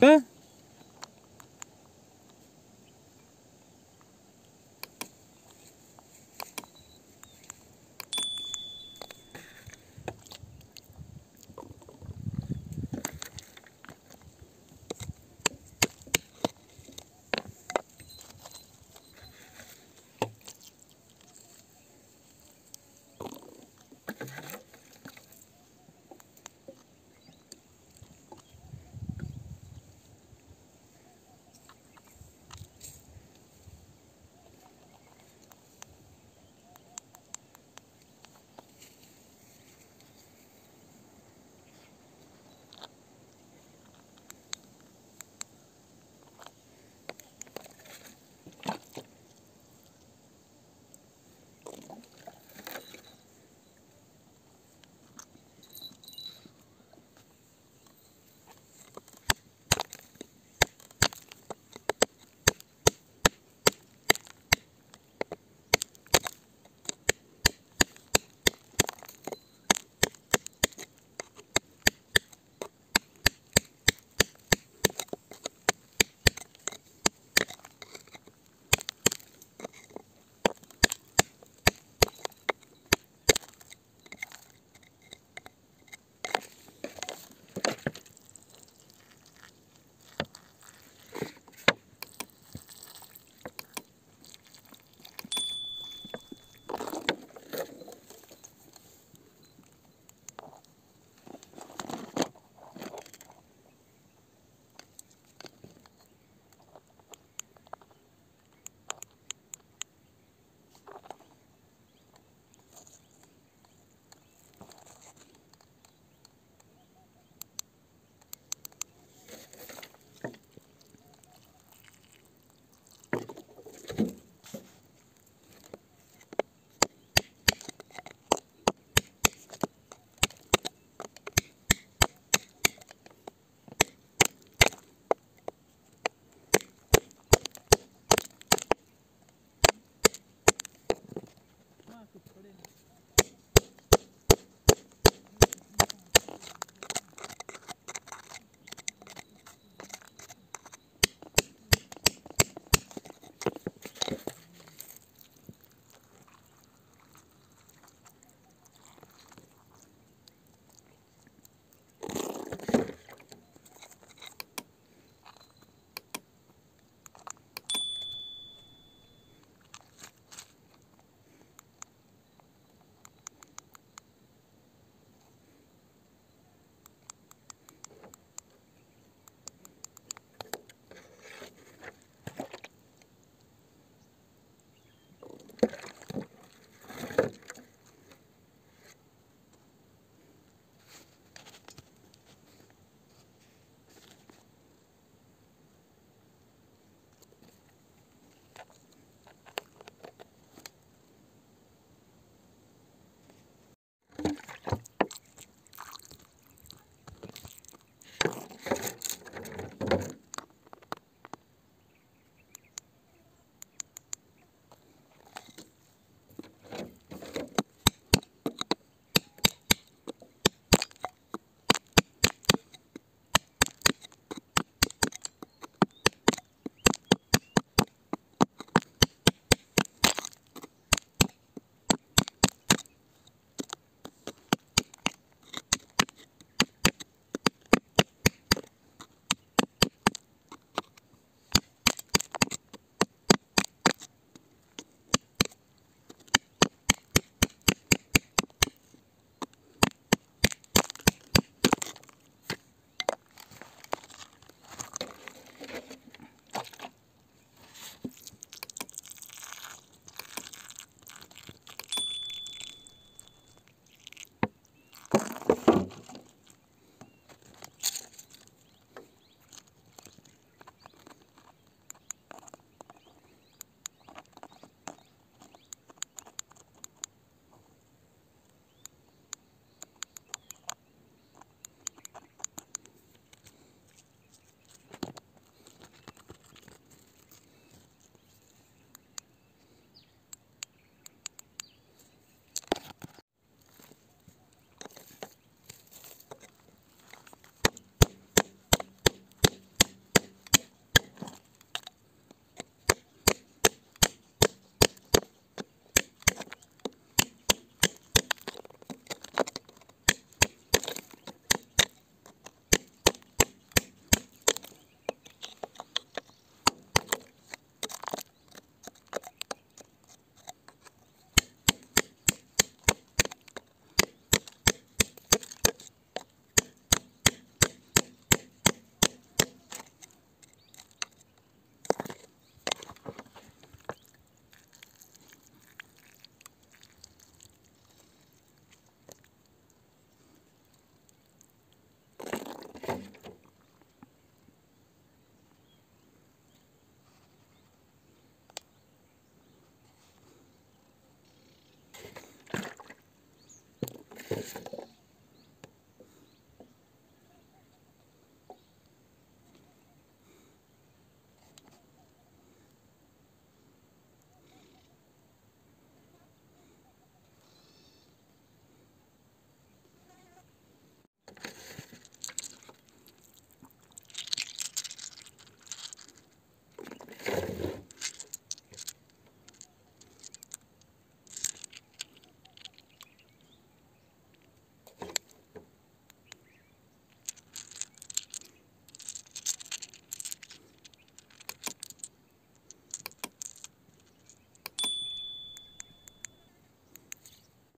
嗯。